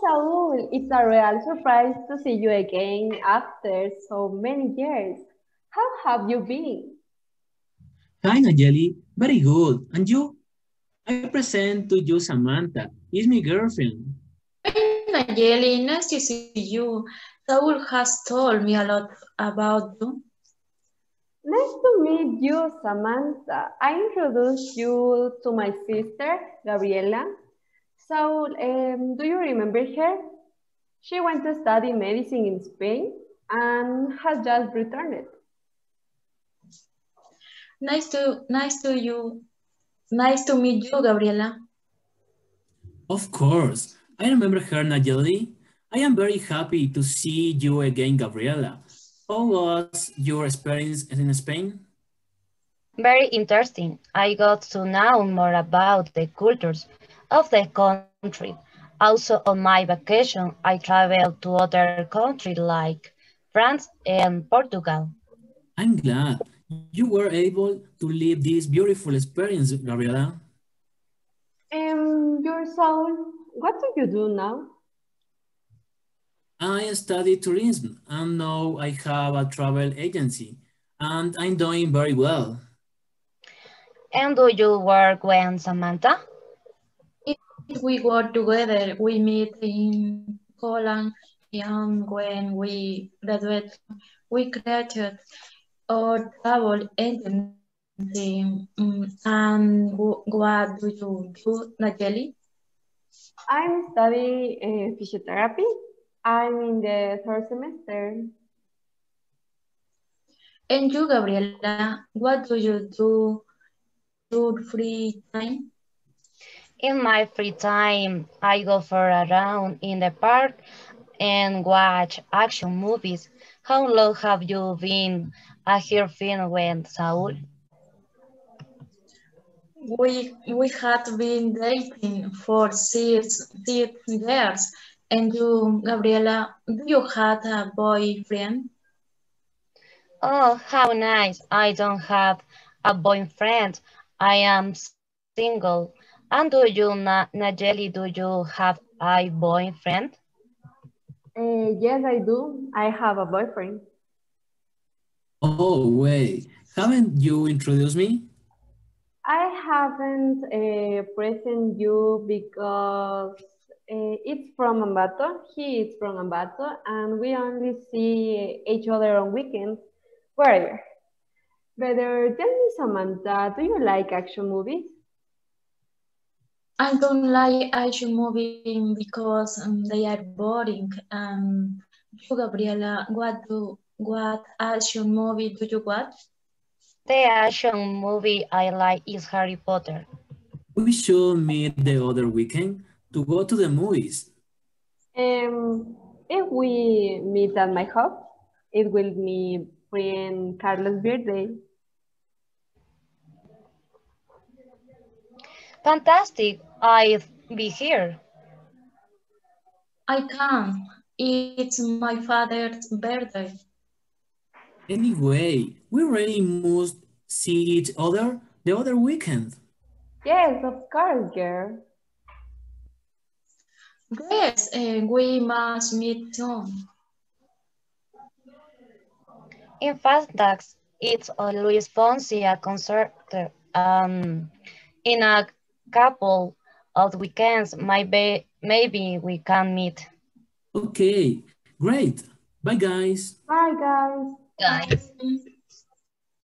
Saul. It's a real surprise to see you again after so many years. How have you been? Hi, Nayeli. Very good. And you? I present to you Samantha. He's my girlfriend. Hi, Nayeli. Nice to see you. Saul has told me a lot about you. Nice to meet you, Samantha. I introduced you to my sister, Gabriela. Saul, um, do you remember her? She went to study medicine in Spain and has just returned. Nice to nice to you. Nice to meet you, Gabriela. Of course. I remember her, Nayeli. I am very happy to see you again, Gabriela. How was your experience in Spain? Very interesting. I got to know more about the cultures of the country. Also on my vacation, I traveled to other countries like France and Portugal. I'm glad you were able to live this beautiful experience, Gabriela. Um, your Saul, what do you do now? I study tourism and now I have a travel agency and I'm doing very well. And do you work with Samantha? We work together, we meet in Holland and when we graduate, we created our travel agency. Um, and what do you do, Nayeli? I'm studying uh, physiotherapy I'm in the third semester. And you, Gabriela, what do you do your free time? In my free time, I go for a round in the park and watch action movies. How long have you been a here film with Saul? We we had been dating for six, six years and you, Gabriela, do you have a boyfriend? Oh, how nice. I don't have a boyfriend. I am single. And do you, Nayeli, do you have a boyfriend? Uh, yes, I do. I have a boyfriend. Oh, wait. Haven't you introduced me? I haven't uh, present you because uh, it's from Ambato. He is from Ambato, and we only see each other on weekends. Wherever. Better tell me, Samantha, do you like action movies? I don't like action movies because um, they are boring. Um, you, Gabriela, what do what action movie do you watch? The action movie I like is Harry Potter. We should meet the other weekend to go to the movies? Um, if we meet at my house, it will be friend Carlos' birthday. Fantastic. I'll be here. I can. It's my father's birthday. Anyway, we really must see each other the other weekend. Yes, of course, girl. Yes, uh, we must meet soon. In fact, that it's always Fonsi a concert um, in a couple of weekends. Maybe, maybe we can meet. Okay, great. Bye, guys. Bye, guys. Guys.